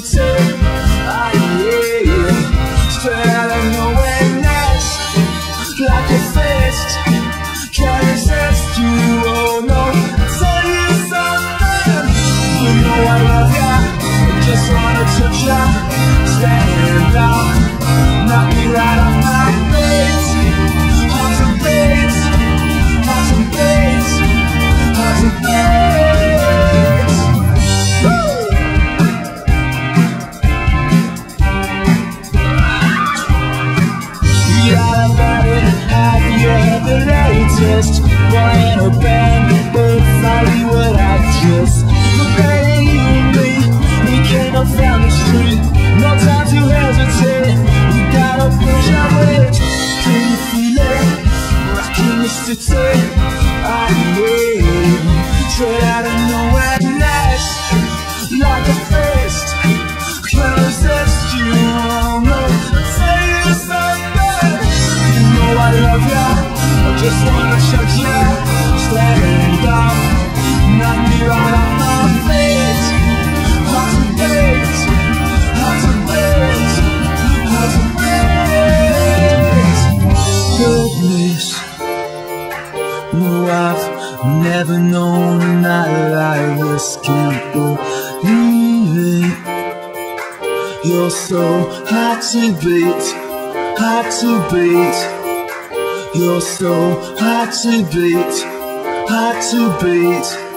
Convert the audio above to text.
the city. Ah, yeah. Straight Boy in a band, but baby, you we the. No time to hesitate. We gotta push our weight. Can you feel it? I straight out of nowhere, like a fist. No. Say you know I love ya. I just wanna I've never known a night like this. Can't believe it. You're so hard to beat, hard to beat. You're so hard to beat, hard to beat.